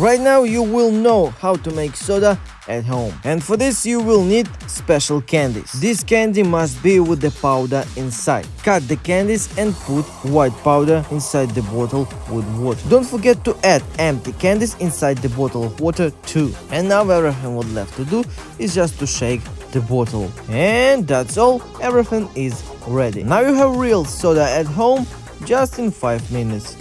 Right now you will know how to make soda at home. And for this you will need special candies. This candy must be with the powder inside. Cut the candies and put white powder inside the bottle with water. Don't forget to add empty candies inside the bottle of water too. And now everything what left to do is just to shake the bottle. And that's all, everything is ready. Now you have real soda at home just in 5 minutes.